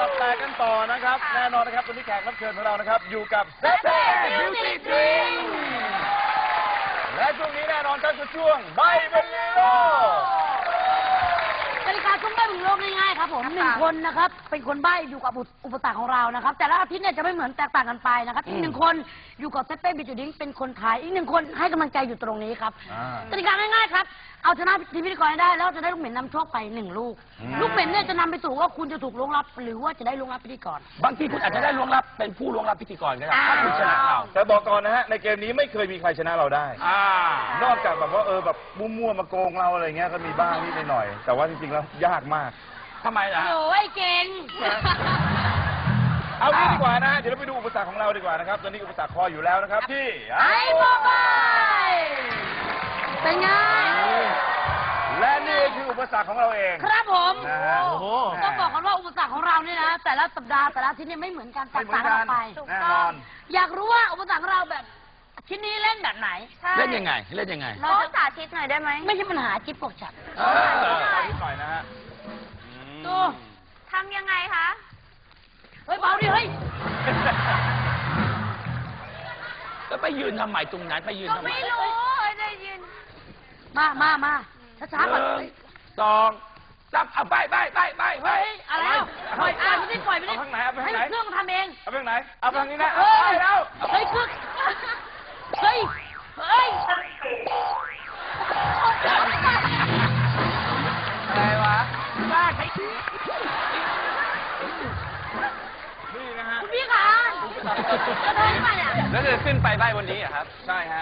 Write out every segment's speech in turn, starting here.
ตัดแต่กันต่อนะครับ แน่นอนนะครับวันนี้แขกรับเชิญของเรานะครับ อยู่กับเซเต้มิวสิกดริงและช่วงนี้แน่นอนครับคือช่วงใบเป็นโล กกติกาซุ้มใบ้บุญโลกง่ายๆครับผมหนึ่งคนนะครับ เป็นคนใบ้อยู่กับอุปสรรคของเรานะครับ แต่ละอาทิตย์เนี่ยจะไม่เหมือนแตกต่างกันไปนะครับอีกหนึ่งคนอยู่กับเซเป้บิจูดิ้งเป็นคนขายอีกหนึ่งคนให้กำลังใจอยู่ตรงนี้ครับอ่ากติกาง่ายๆครับเอาชนะทีมพิธีกรให้ได้แล้วจะได้ลูกเหม็นนำโชคไปหนึ่งลูกอืมลูกเหม็นเนี่ยจะนำไปสู่ว่าคุณจะถูกล้วงลับ หรือว่าจะได้ล้วงลับพิธีกร บางทีคุณอาจจะได้ล่วงรับเป็นผู้ล่วงรับพิธีกรก็ได้ถ้าคุณชนะเรา แต่บอกก่อนนะฮะ ในเกมนี้ไม่เคยมีใครชนะเราได้อ่านอกจากแบบว่าเออแบบมั่วๆมาโกงเราอะไรเงี้ยก็มีบ้างนิดหน่อยๆแต่ว่าจริงๆแล้วยากมากทำไมล่ะฮะโอ้ยเก่ง เอางี้ดีกว่านะฮะเดี๋ยวเราไปดูอุปสรรคของเราดีกว่านะครับ ตอนนี้อุปสรรคคอยอยู่แล้วนะครับ ที่ไอ้โมบายเป็นไง และนี่คืออุปสรรคของเราเอง ครับผมนะฮะโอ้โห ต้องบอกกันว่าอุปสรรคของเราเนี่ยนะ แต่ละสัปดาห์แต่ละอาทิตย์เนี่ยไม่เหมือนกันแตไม่กเหมืต่าองนกักันนไปแน่นอน อยากรู้ว่าอุปสรรคของเราแบบ ชิ้นนี้เล่นแบบไหนเล่นยังไง เล่นยังไงเราจะสาธิตหน่อยได้ไหมไม่ใช่ปัญหาจิ๊บปกฉัดเออขอนิดหน่อยนะฮะอืมดูทำยังไงคะ เฮ้ยเบาดิเฮ้ยแล้วไปยืนทำไมตรงนั้นไปยืนก็ทำไมไม่รู้ได้ยินมามามาช้าหๆก่อนนึ่งสองสามเอาไปไปไปไปไปเฮ้ยอะไรอะปล่อยปล่อยไม่ได้ปล่อยไม่ได้เอาข้างไหนเอาข้างไหนให้เครื่องทำเองเอาไปทางไหนเอาไปทางนี้นะเฮ้เอายไปแล้ว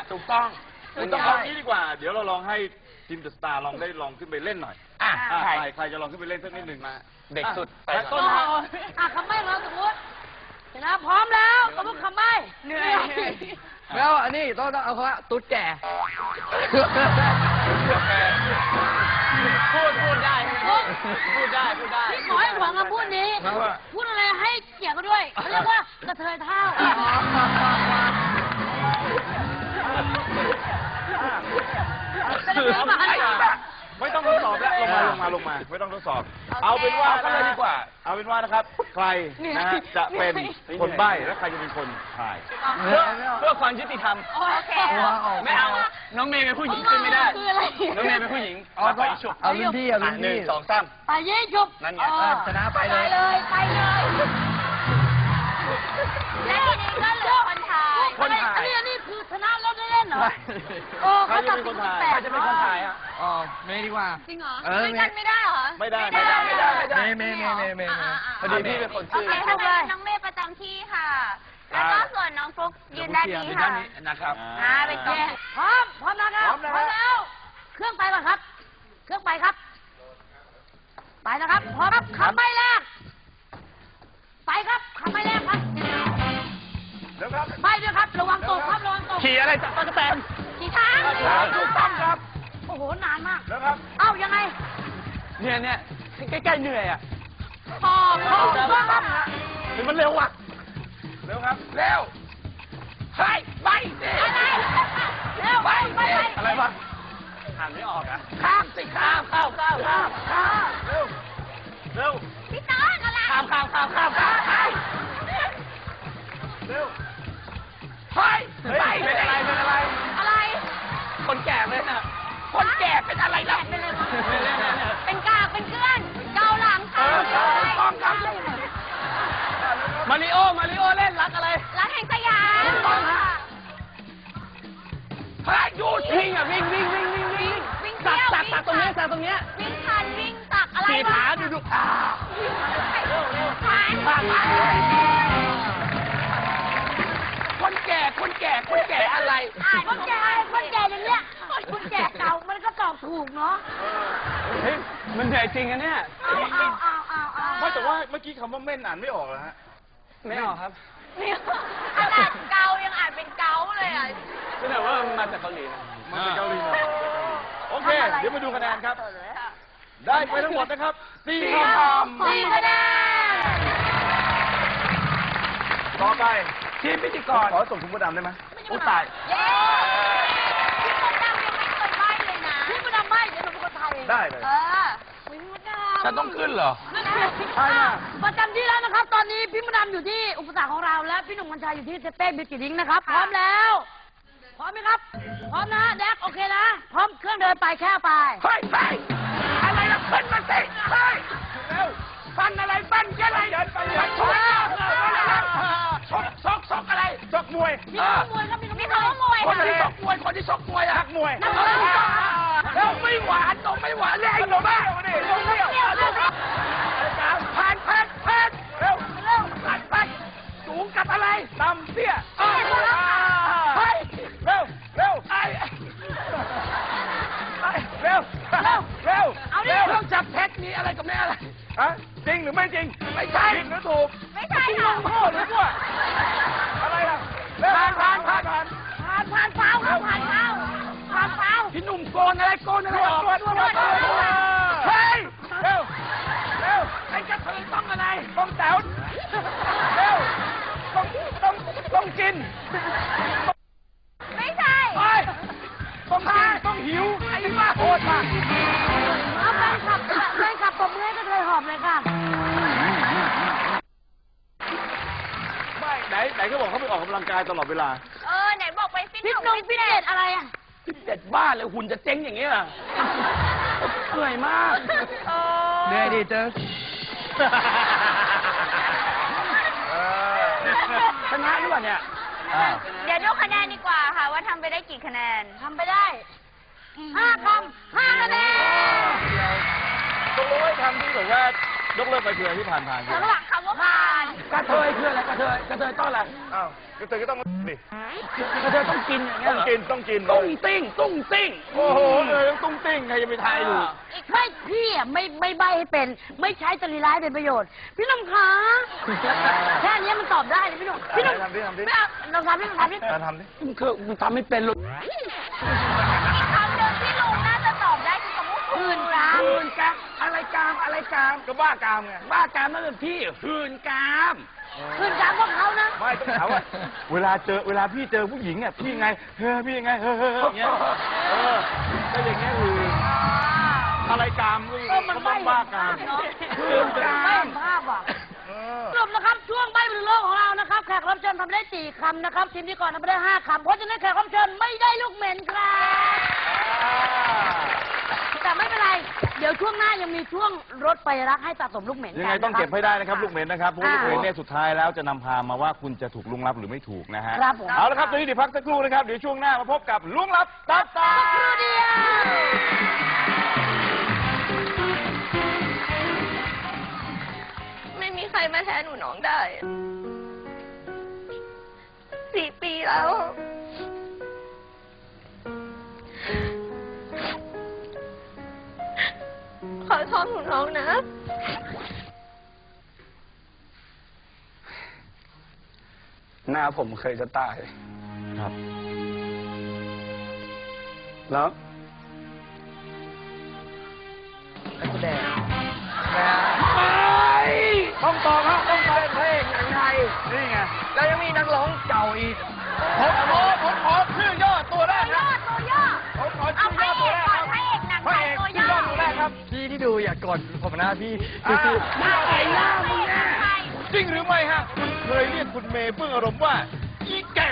ะถูกต้องคุณต้องเอางี้ดีกว่า เดี๋ยวเราลองให้ทีมเดอะสตาร์ลองได้ลองขึ้นไปเล่นหน่อยอะอะใครใครใครจะลองขึ้นไปเล่นสักนิดหนึ่งมาเด็กสุดไปอะก่ต้อนนฮะอะคำใบ้เราสมมติเห็นนะพร้อมแล้วสมมติคำใบ้เหนื่อยเหนื่อยแล้วอันนี้ต้องต้องเอาคำว่าตุ๊ดแก่ พูดพูดได้ใช่ไหมพูดได้พูดได้พี่ขอให้หวังคำพูดนี้ พูดอะไรให้เกียรติเขาด้วยเขาเรียกว่ากระเทยเท่าเอา ไม่ต้องทดสอบแล้วลงมาลงมาลงมา ไม่ต้องทดสอบ เอาเป็นว่าเอากันเลยดีกว่า เอาเป็นว่านะครับ ใครนะฮะจะเป็นคนใบ้และใครจะเป็นคนถ่ายเพื่อเพื่อความยุติธรรมโอเคไม่เอาน้องเมย์เป็นผู้หญิงขึ้นไม่ได้คืออะไรน้องเมย์เป็นผู้หญิงเอามาไปฉุบเอารุ่นพี่เอารุ่นหนึ่พี่งสองสามไปยี่ชุบนั่นไงเออชนะไปไปเลยเลยไปเลยและทีนี้ก็เหลือ คนทายอะไรอันนี้อันนี้คือชนะแล้วได้เล่นเหรอ โอ้ใครเขาจะตัดเป็นสิคนนแปถ่ายลใครจะเป็นคนถ่ายอะอ๋อเมย์ดีกว่า จริงเหรอเออไม่กันไม่ได้เหรอ ไม่ได้ ไม่ได้ ไม่ได้ ไม่ได้ เมย์เมย์เมย์เมย์เมย์อ่าๆๆพอดีพี่เป็นคนโอชื่อเคถ้างั้นน้องเมย์ประจำที่ค่ะ แล้วก็ส่วนน้องฟลุ๊กยืนด้านนี้อยู่ค่ะด้านนี้นะครับอ่าเป็นกองพร้อม พร้อมนะครับ พร้อมนะฮะแล้ว เครื่องไปก่อนครับ เครื่องไปครับ ไปนะครับ พร้อมครับคำใบแรก ไปครับคำใบแรก อะไรจับตะกแตนกี่ทางถูกต้องครับ โอ้โห นานมากแล้วครับ เอ้ายังไง เนี่ยเนี่ยใกล้ๆเหนื่อยอะพอพอพอครับหรือมันเร็วว่ะ เร็วครับ เร็วไปไปสิอะไร เร็วไปไปไปอะไรวะอ่านไม่ออกอะ ข้ามสิข้ามข้ามข้ามข้ามข้ามเร็ว เร็วพี่ต้อนอะไร ข้ามข้ามข้ามข้ามข้ามไปเร็วไปไป คนแก่คนแก่คนแก่อะไร อ่านคนแก่คนแก่อย่างเนี้ยคนแก่เก่ามันก็ตอบถูกเนาะเฮ้ยมันเหนื่อยจริงอะเนี่ยเอาเอาเอาเอาเอาไม่แต่ว่าเมื่อกี้คำว่าเม่นอ่านไม่ออกเหรอฮะไม่ออกครับนี่ขนาดเกายังอ่านเป็นเกาเลยอะก็แต่ว่ามันมาจากเกาหลีนะมันเป็นเกาหลีหน่อยโอเค เดี๋ยวมาดูคะแนนครับ ได้ไปทั้งหมดนะครับสี่คำสี่คะแนนต่อไปทีมพิธีกรขอส่งคุณมดดำได้ไหมอุยตายเย้พี่มดดำยังไม่เคยใบ้เลยนะพี่ประดำใบเดี๋ยวหนูเป็นคนไทยเองได้เลยเอออุ๊ยพี่มดฉันต้องขึ้นเหรอใช่ค่ะประจำที่แล้วนะครับ ตอนนี้พี่มดดำอยู่ที่อุปสรรคของเราและพี่หนุ่มกัญชัยอยู่ที่เซเป้บิวตี้ดิ้งนะครับ พร้อมแล้วพ ร้อมไหมครับ พร้อมนะแดกโอเคนะ พร้อมเครื่องเดินไปแค่ไป เฮ้ยเฮ้ยอะไรล่ะขึ้นมาสิเฮ้ยเร็วฟันอะไรฟันแค่อะไรเดินไปเลยชกชกชกชกอะไรชกมวยมีคำว่ามวยครับมีคำว่ามวยคนที่ชกมวยคนที่ชกมวยอะนักมวยนักมวยแล้วไม่หวานนมไม่หวานเลยไอ้หนุ่มอะนี่ลงเที่ยวผ่านแพทแพทเร็วเร็วผ่านแพทสูงกับอะไรต่ำ จริงหรือไม่จริง ไม่ใช่จริงหรือถูกไม่ใช่ค่ะ โง่หรือมั่วอะไรล่ะเร็วผ่านผ่านผ่านผ่านผ่านผ่านเฝ้าครับผ่านเฝ้าผ่านเฝ้าพี่หนุ่มโกนอะไรโกนอะไรตรวจออกตรวจตรวจตรวจเฮ้ยเร็วเร็วไอ้กระเทยต้องอะไรต้องแต๋วเร็วต้องต้องต้องกินไม่ใช่เฮ้ย ต้องกินต้องหิวไอ้บ้าโหดมากเอาแฟนขับแฟนขับตบมือให้ก็เลยหอบเลยค่ะไม่ไหนไหนก็บอกเขาไปออกกำลังกายตลอดเวลา เออ ไหนบอกไปฟิตพี่เนสหนุ่มฟิตเนสอะไรอะพี่เด็ดบ้าเลยหุ่นจะเจ๊งอย่างเงี้ยเหนื่อยมากเอเหนื่อยดิเจอชนะหรือเปล่าเนี่ย เดี๋ยวดูคะแนนดีกว่าค่ะ ว่าทำไปได้กี่คะแนนทำไปได้ห้าคำห้าคะแนนต้องรู้ให้ทำที่แบบว่ายกเลิกไปเพื่อที่ผ่านผ่านระหว่างคำว่าผ่าน กระเทยคืออะไรกระเทยกระเทยต้องอะไรอ้าวก็เตยก็ต้องดิกระเทยต้องกินอย่างเงี้ต้ยองเหรอกินต้องกินตุ้งติ้งตุ้งติ้งโอ้โหเลยต้องตุ้งติ้งใครจะไปทายถูกไม่พี่อะไม่ไม่ใบให้เป็น ไม่ใช้สรีระให้เป็นประโยชน์ พี่หนุ่มคะแค่นี้มันตอบได้เลยพี่หนุ่มพี่หนุ่มทำดิทำดิไม่เอาลองทำดิลองทำดิอะทำดิมึงคือมึงทำไม่เป็นหรอกอีกคำหนึ่งที่ลุงน่าจะตอบได้คือคำว่าคืนรักหื่นกาม อะไรกามอะไรกามก็บ้ากามไงบ้ากามนั่นเป็นพี่หื่นกามคืนกลางพวกเขานะไม่ต้องถามว่าเวลาเจอเวลาพี่เจอผู้หญิงอะพี่ไงเฮ้อพี่ไงเฮ้อเฮ้อเฮ้ออย่างเงี้ยเออก็อย่างเงี้ยคืออะไรกามก็เออมันก็ต้องบ้ากามเนาะหื่นกาไม่มเห็นภาพอะเออสรุปนะครับช่วงใบบนโลกของเรานะครับแขกรับเชิญทำไปได้สี่คำนะครับทีมที่ก่อนทำไปได้ห้าคำเพราะฉะนั้นแขกรับเชิญไม่ได้ลูกเหม็นครับอ่าแต่ไม่เป็นไร เดี๋ยวช่วงหน้ายังมีช่วงรถไฟรักให้สะสมลูกเหม็นยังไงต้องเก็บให้ได้นะครับลูกเหม็นนะครับเพราะว่าอ่าลูกเหม็นเนี่ยสุดท้ายแล้วจะนำพามาว่าคุณจะถูกลุงลับหรือไม่ถูกนะฮะครับผม เอาละครับตอนนี้เดี๋ยวพักสักครู่นะครับเดี๋ยวช่วงหน้ามาพบกับลุงลับตับตาสักครู่เดียวไม่มีใครมาแทนหนูน้องได้ สี่ปีแล้ว ขอโทษหนูน้องนะ หน้าผมเคยจะตาย ครับ แล้วนักแสดงต้องต่อครับต้องต่อเพลงหนังไทยนี่ไง แล้วยังมีนักร้องเก่าอีกผม ดูอย่ากดผมนะพี่อ่าพระเอกหน้ามึงแน่จริงหรือไม่ฮะ คุณเคยเรียกคุณเมย์เพื่ออารมณ์ว่า อีแก่